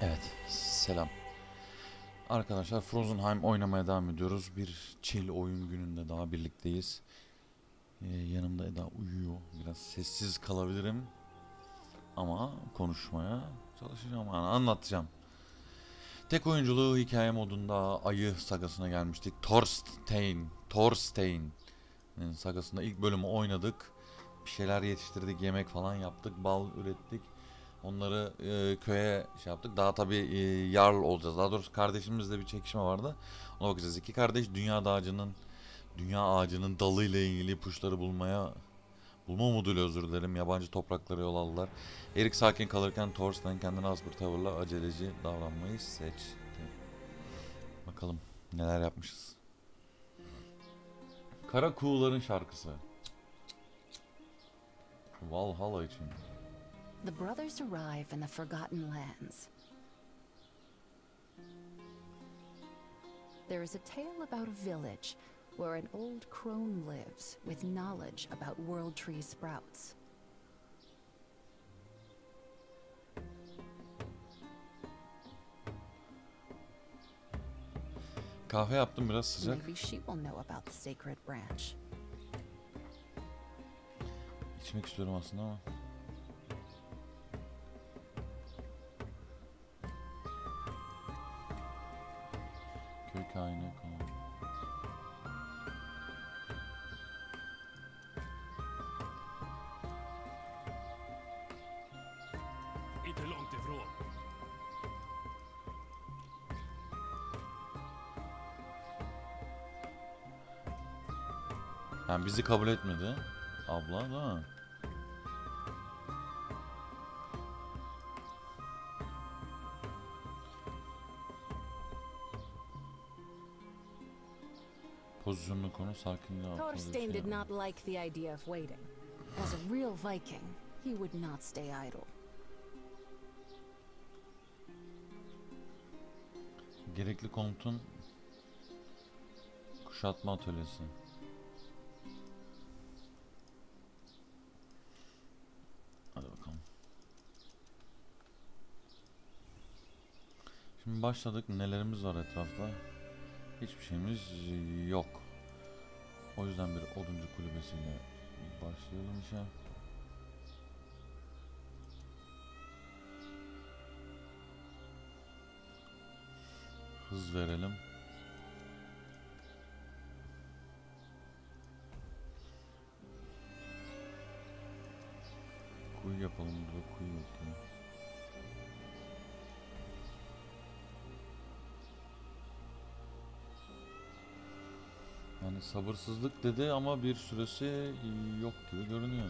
Evet, selam. Arkadaşlar Frozenheim oynamaya devam ediyoruz. Bir chill oyun gününde daha birlikteyiz. Ee, yanımda Eda uyuyor. Biraz sessiz kalabilirim. Ama konuşmaya çalışacağım. Yani anlatacağım. Tek oyunculuğu hikaye modunda ayı sagasına gelmiştik. Thorstein, Thorstein e, sagasında ilk bölümü oynadık. Bir şeyler yetiştirdik, yemek falan yaptık, bal ürettik. Onları e, köye şey yaptık. Daha tabii e, yarl olacağız. Daha doğrusu kardeşimizle bir çekişme vardı. Ona bakacağız. İki kardeş dünya ağacının dünya ağacının dalıyla ilgili ipuçları bulmaya bulma umuduyla özür dilerim. Yabancı topraklara yol aldılar. Erik sakin kalırken Thorstein kendine az bir tavırla aceleci davranmayı seçti. Bakalım neler yapmışız. Kara Kuğuların şarkısı. Valhalla için. The brothers arrive in the Forgotten Lands. There is a tale about a village where an old crone lives with knowledge about world tree sprouts. Kahve yaptım biraz sıcak. Maybe she will know about the sacred branch. İçmek istiyorum aslında ama. Yani bizi kabul etmedi. Abla değil mi? Pozisyonlu konu sakinliği altında Thorstein did not like the idea of waiting. As a real Viking, he would not stay idle. Gerekli komutun kuşatma atölyesi. Başladık. Nelerimiz var etrafta? Hiçbir şeyimiz yok. O yüzden bir oduncu kulübesiyle başlayalım işe. Hız verelim. Kuyu yapalım. Burada kuyu yok ya. Yani sabırsızlık dedi ama bir süresi yok gibi görünüyor.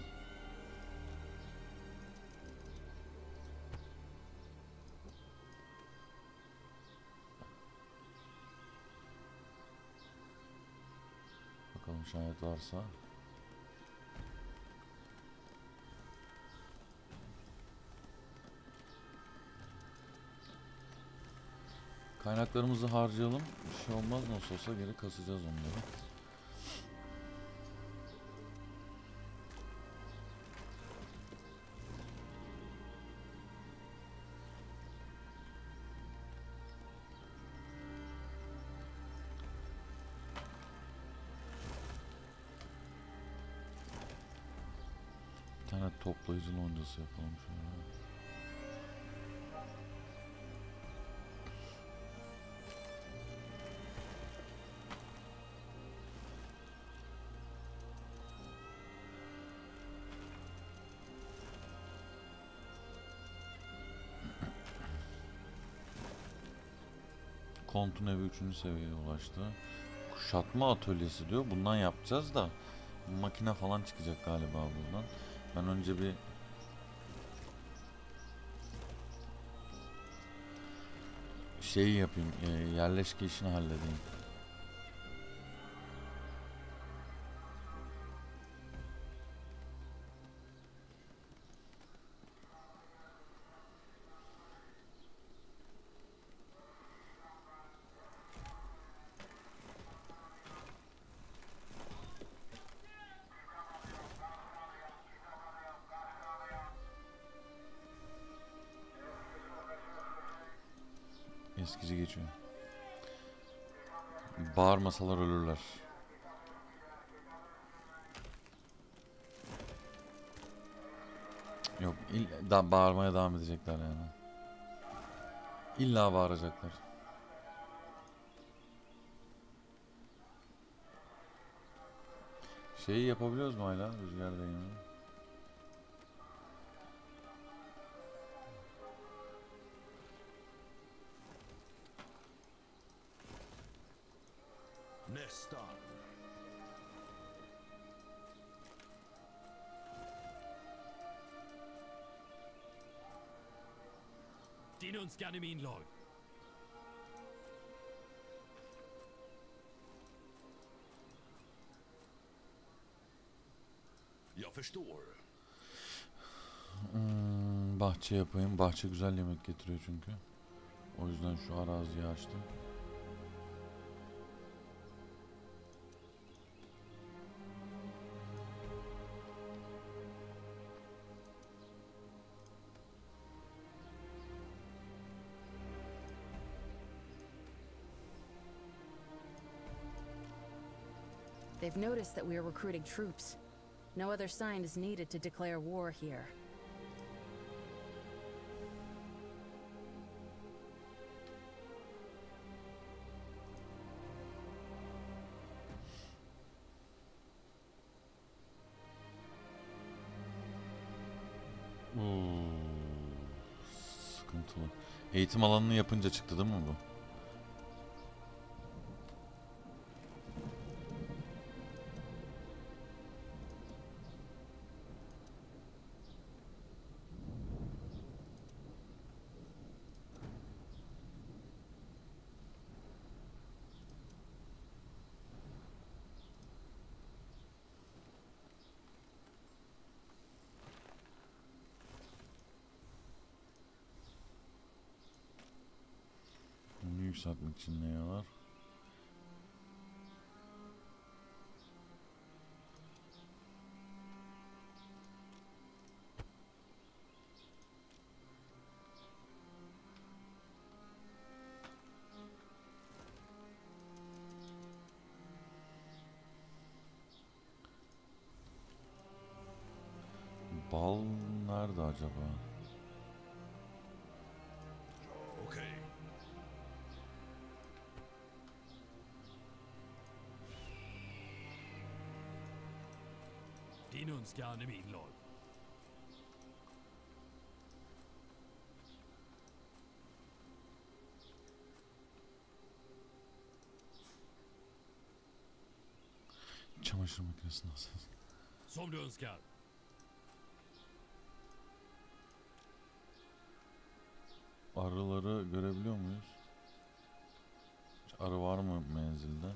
Bakalım şayet varsa. Kaynaklarımızı harcayalım. Bir şey olmaz nasıl olsa geri kasacağız onları. Toplayıcı loncası yapalım şöyle. Kontun evi 3. seviyeye ulaştı. Kuşatma atölyesi diyor. Bundan yapacağız da makine falan çıkacak galiba buradan. Ben önce bir şeyi yapayım. e, yerleşke işini halledeyim. Bağırmasalar ölürler. Yok, ill- da bağırmaya devam edecekler yani. İlla bağıracaklar. Şeyi yapabiliyoruz mu hala rüzgar değimi? Nästan. Din önskan är min lag. Jag förstår. Hmm, bahçe yapayım. Bahçe güzel yemek getiriyor çünkü. O yüzden şu araziyi açtım. They've noticed that we are recruiting troops. No other sign is needed to declare war here. Hmm. Oo, sıkıntılı. Eğitim alanını yapınca çıktı değil mi bu? İçin ne var? Är min lag. Çamaşır makinesi nasıl? Som du önskar. Arıları görebiliyor muyuz? Hiç arı var mı menzilde?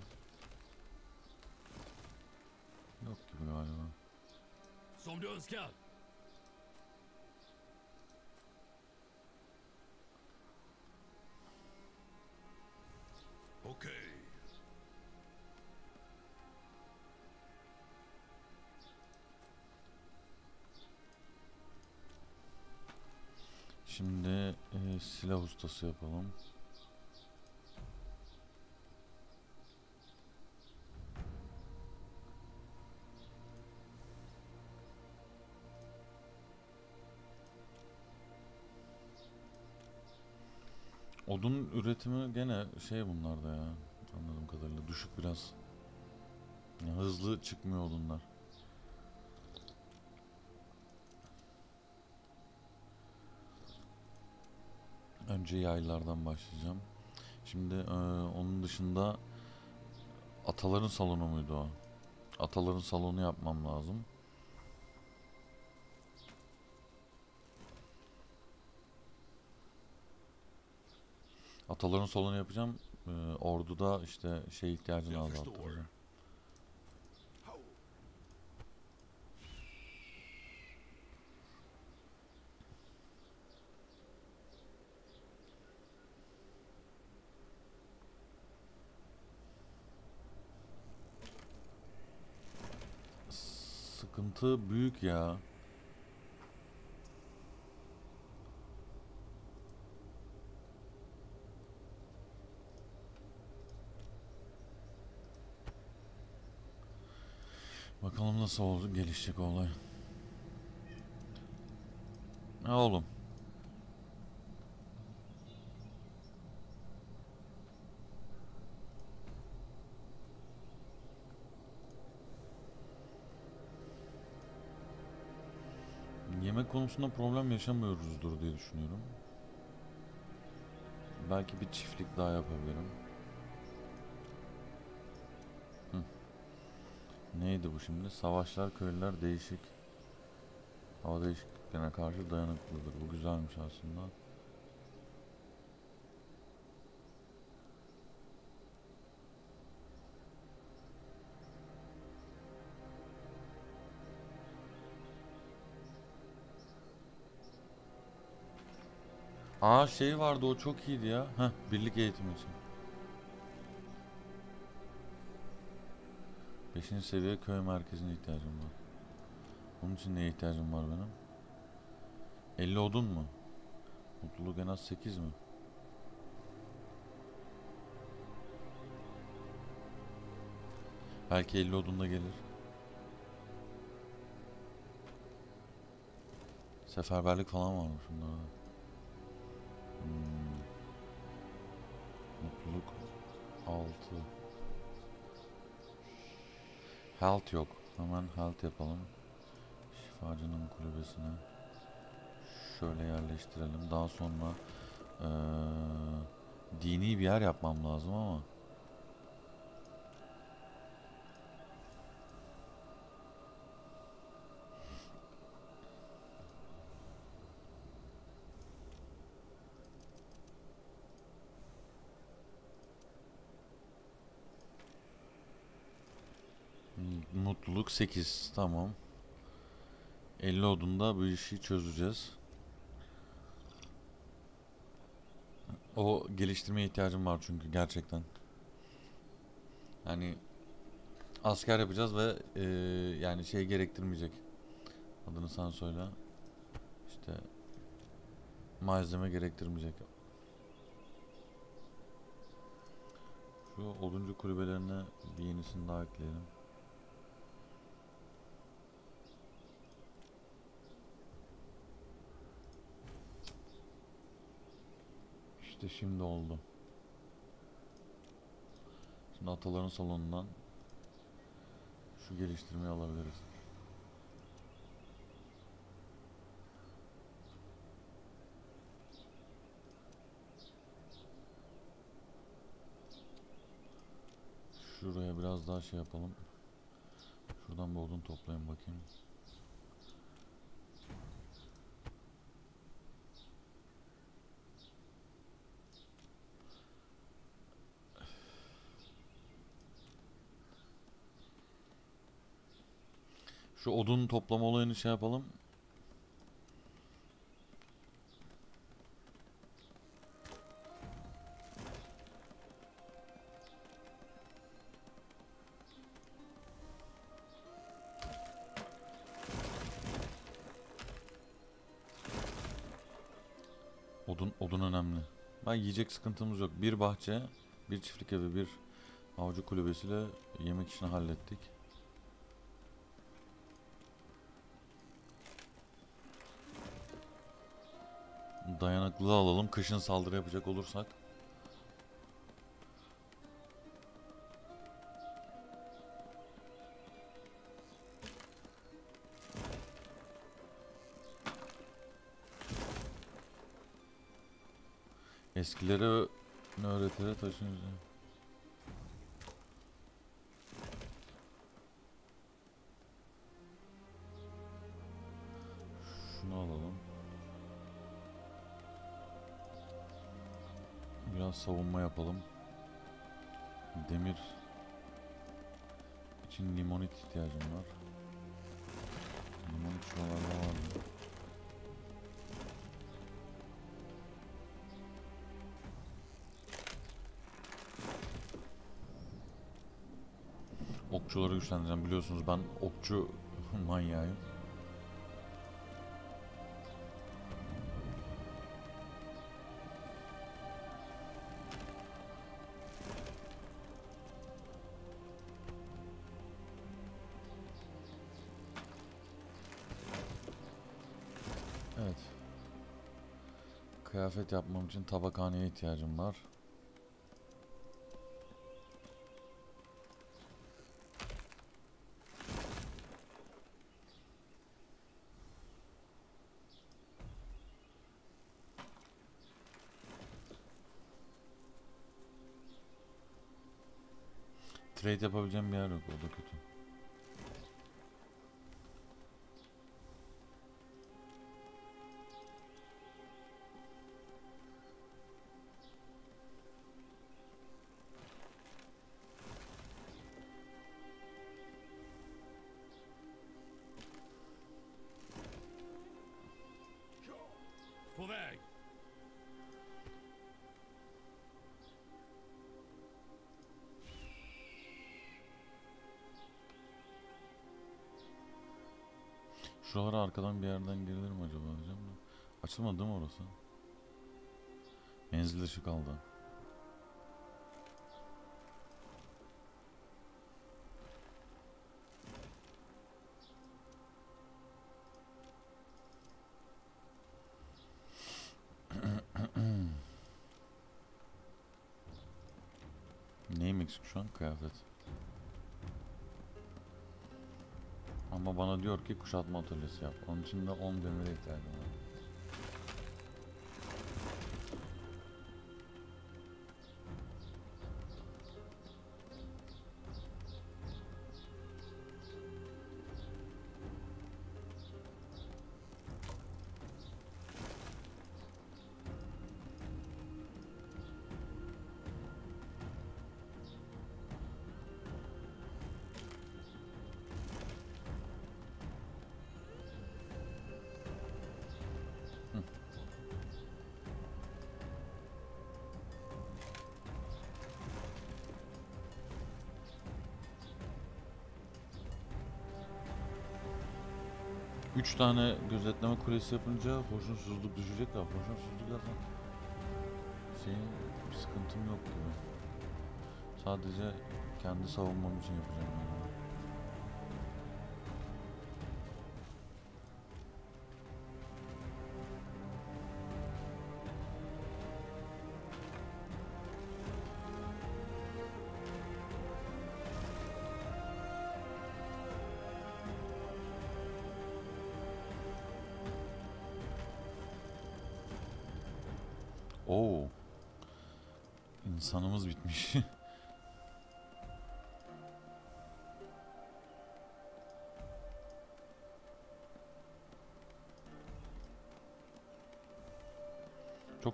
Yok gibi galiba. Som du önskar. Okej. Şimdi e, silah ustası yapalım. Üretimi gene şey bunlarda ya. Anladığım kadarıyla düşük biraz. Ya hızlı çıkmıyor odunlar. Önce yaylardan başlayacağım. Şimdi e, onun dışında ataların salonu muydu o? Ataların salonu yapmam lazım. Ataların salonu yapacağım. E, orduda işte şey ihtiyacını förstår. Sıkıntı büyük ya. Bakalım nasıl oldu gelişecek olay. Ne oğlum? Yemek konusunda problem yaşamıyoruzdur diye düşünüyorum. Belki bir çiftlik daha yapabilirim. Neydi bu şimdi? Savaşlar, köylüler değişik. Hava değişikliklerine karşı dayanıklıdır. Bu güzelmiş aslında. Aa şey vardı o çok iyiydi ya. Heh, birlik eğitimi için. Beşinci seviye köy merkezine ihtiyacım var. Bunun için neye ihtiyacım var benim? 50 odun mu? Mutluluk en az 8 mi? Belki 50 odun da gelir. Seferberlik falan varmış bunlarda. Hmm. Mutluluk 6 Health yok. Hemen health yapalım. Şifacının kulübesine şöyle yerleştirelim. Daha sonra eee, dini bir yer yapmam lazım ama Hmm, Mutluluk 8 tamam. 50 odunda bu işi çözeceğiz. O geliştirmeye ihtiyacım var çünkü gerçekten. Yani asker yapacağız ve eee, yani şey gerektirmeyecek. Adını sen söyle. İşte malzeme gerektirmeyecek. Şu oduncu kulübelerine bir yenisini daha ekleyelim. İşte şimdi oldu. Şimdi ataların salonundan şu geliştirmeyi alabiliriz. Şuraya biraz daha şey yapalım. Şuradan bir odun toplayın bakayım. Şu odun toplama olayını şey yapalım. Odun odun önemli. Ben yiyecek sıkıntımız yok. Bir bahçe, bir çiftlik evi, bir avcı kulübesiyle yemek işini hallettik. Dayanıklılığı alalım. Kışın saldırı yapacak olursak. Eskilere ne öğretere taşınca. Biraz savunma yapalım. Demir için limonit ihtiyacım var. Limonit şuralarda var. Okçuları güçlendireceğim. Biliyorsunuz ben okçu manyağıyım. Kıyafet yapmam için tabakhaneye ihtiyacım var. Trade yapabileceğim bir yer yok, o da kötü. Arkadan bir yerden girilir mi acaba de. Açılmadı değil mi orası? Menzil dışı kaldı. Neyim eksik şu an? Kıyafet. Ama bana diyor ki kuşatma atölyesi yap. Onun için de 10 demire ihtiyacım var. Üç tane gözetleme kulesi yapınca hoşnutsuzluk düşecek de hoşnutsuzluk zaten şeyin sıkıntım yok gibi. Sadece kendi savunmam için yapacağım yani.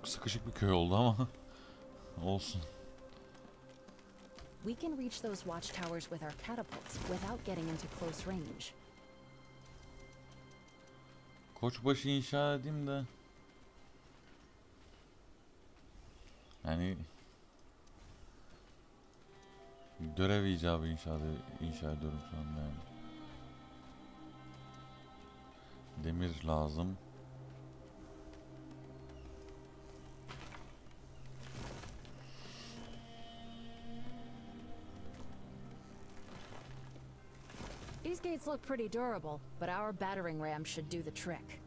Çok sıkışık bir köy oldu ama olsun. We can reach those watchtowers with our catapults without getting into close range. Koçbaşı inşa edeyim de. Yani görev icabı inşa, inşa ediyorum şu anda yani. Demir lazım. Gates look pretty durable, but our battering ram should do the trick.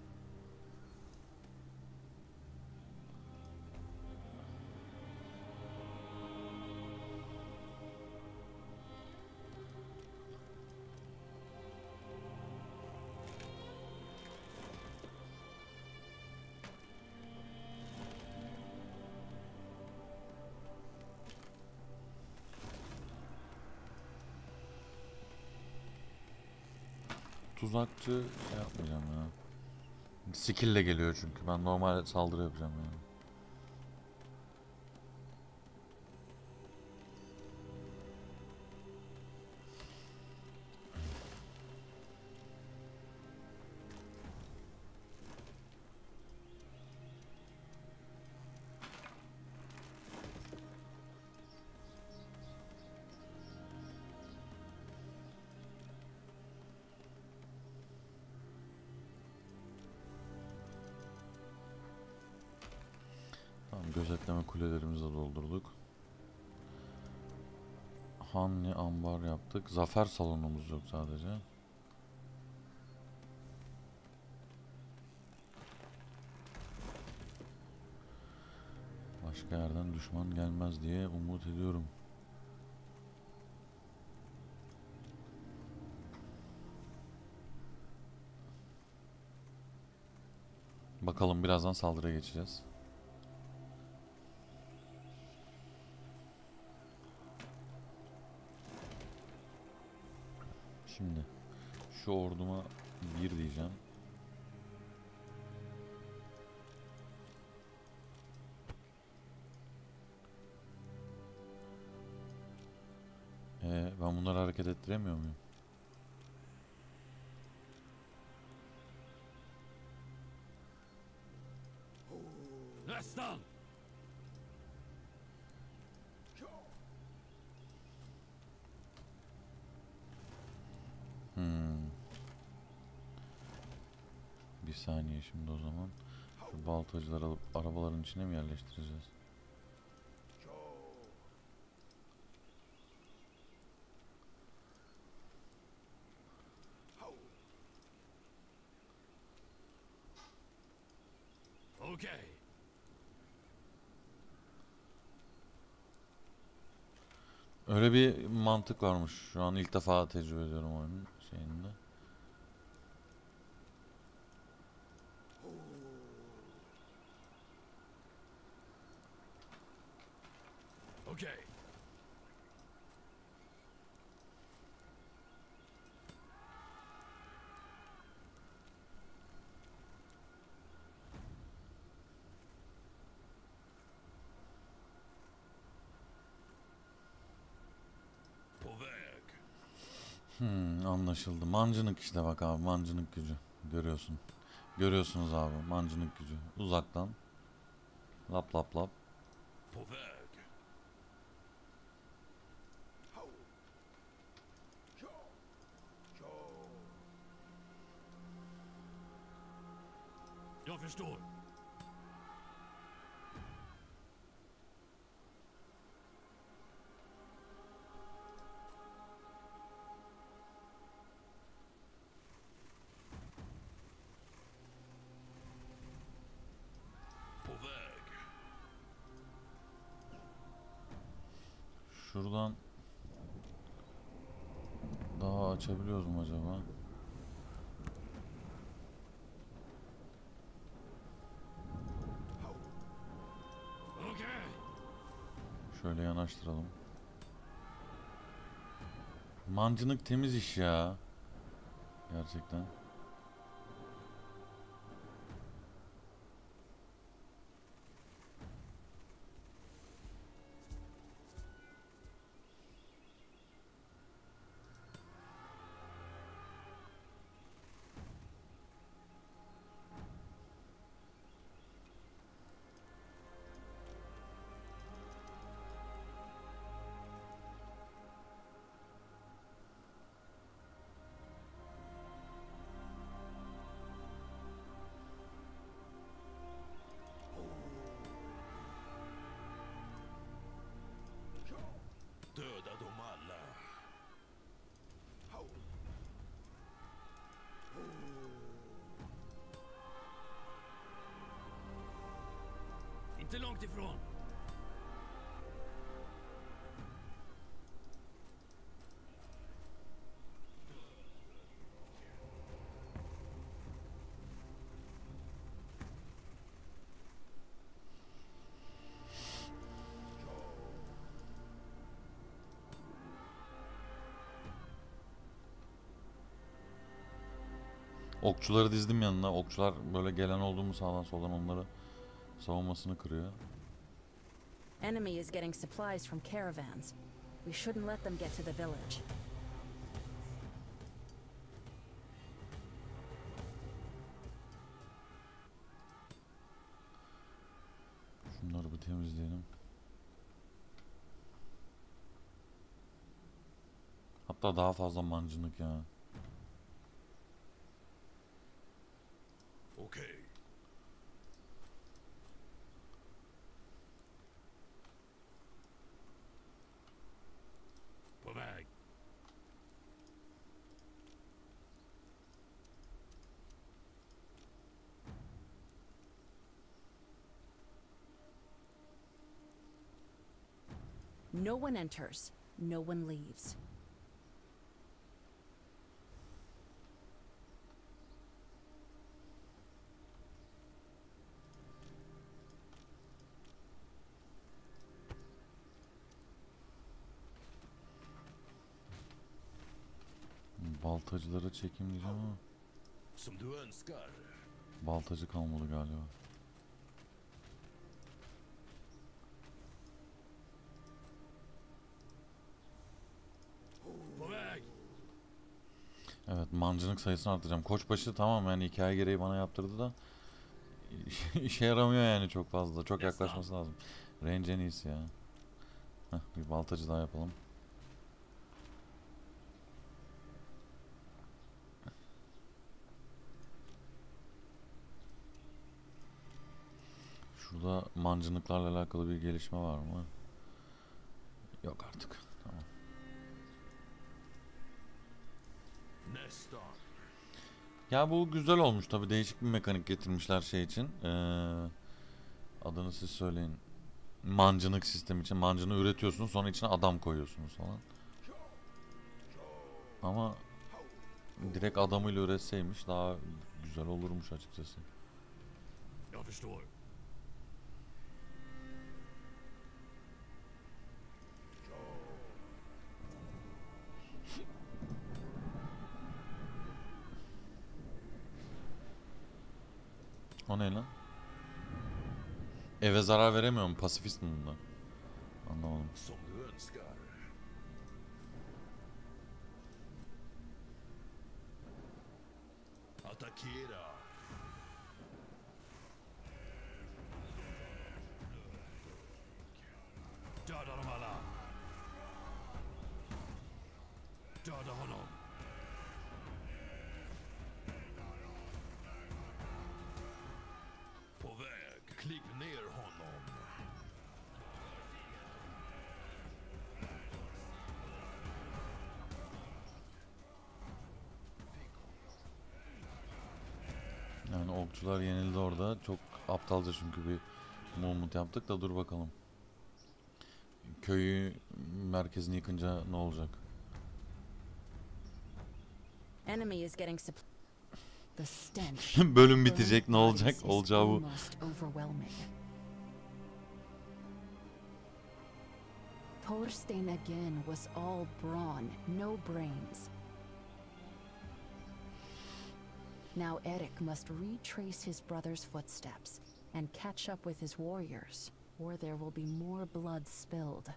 Tuzakçı şey yapmayacağım ya. Skill'le geliyor çünkü. Ben normal saldırı yapacağım yani. Ambar yaptık. Zafer salonumuz yok sadece. Başka yerden düşman gelmez diye umut ediyorum. Bakalım birazdan saldırıya geçeceğiz. Şimdi şu orduma bir diyeceğim. Ee, ben bunları hareket ettiremiyor muyum? Nästan! Hmm. Bir saniye şimdi o zaman. Şu baltacıları alıp arabaların içine mi yerleştireceğiz? Okej. Öyle bir mantık varmış. Şu an ilk defa tecrübe ediyorum oyunun şeyinde. Hmm, anlaşıldı. Mancınık işte bak abi mancınık gücü. Görüyorsun. Görüyorsunuz abi mancınık gücü. Uzaktan. Lap lap lap. Jag förstår. Açabiliyoruz mu acaba? Şöyle yanaştıralım. Mancınık temiz iş ya. Gerçekten. Döda dem alla. Inte långt ifrån. Okçuları dizdim yanına. Okçular böyle gelen olduğumu sağdan soldan onları savunmasını kırıyor. Enemy is getting supplies from caravans. We shouldn't let them get to the village. Şunları bir temizleyelim. Hatta daha fazla mancınık ya. No one enters, no one leaves. Baltacılara çekim diyeceğim ama baltacı kalmalı galiba. Mancınık sayısını arttıracağım. Koçbaşı tamam yani hikaye gereği bana yaptırdı da işe yaramıyor yani çok fazla. Çok yaklaşması lazım. Range en iyisi ya. Heh, bir baltacı daha yapalım. Şurada mancınıklarla alakalı bir gelişme var mı? Yok artık. Ya bu güzel olmuş tabi değişik bir mekanik getirmişler şey için. Ee, adını siz söyleyin. Mancınık sistemi için. Mancını üretiyorsunuz sonra içine adam koyuyorsunuz falan. Ama direkt adamıyla üretseymiş daha güzel olurmuş açıkçası. O ne lan? Eve zarar veremiyor mu? Pasifist mi bunlar? Anlamadım. Som Klipp ner honom! Yani okçular yenildi orada. Çok aptalca çünkü bir movement yaptık da dur bakalım. Köyü merkezini yıkınca ne olacak? Enemy is getting. Bölüm bitecek ne olacak? Olacağı bu. Thorstein again was all brawn, no brains. Now Eric must retrace his brother's footsteps and catch up with his warriors, or there will be more blood spilled.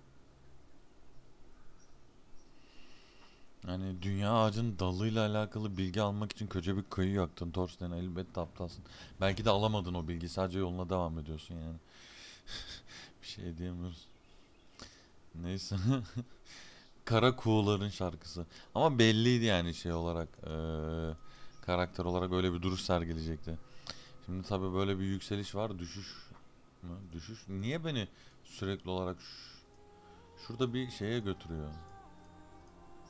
Yani dünya ağacının dalıyla alakalı bilgi almak için koca bir kıyı yaktın Thorstein elbette aptalsın. Belki de alamadın o bilgiyi sadece yoluna devam ediyorsun yani. bir şey diyemiyoruz. Neyse. Kara kuğuların şarkısı. Ama belliydi yani şey olarak eee, karakter olarak öyle bir duruş sergileyecekti. Şimdi tabii böyle bir yükseliş var düşüş mü? Düşüş. Niye beni sürekli olarak şurada bir şeye götürüyor?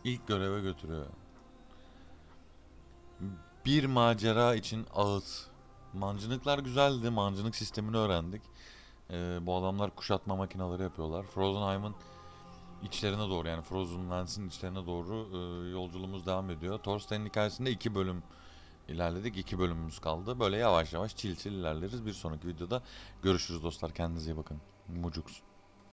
İlk göreve götürüyor. Bir macera için ağıt. Mancınıklar güzeldi. Mancınık sistemini öğrendik. Ee, bu adamlar kuşatma makineleri yapıyorlar. Frozenheim'ın içlerine doğru yani Frozen Lands'in içlerine doğru e, yolculuğumuz devam ediyor. Thorstein'in hikayesinde iki bölüm ilerledik. iki bölümümüz kaldı. Böyle yavaş yavaş çil çil ilerleriz. Bir sonraki videoda görüşürüz dostlar. Kendinize iyi bakın. Mucuks.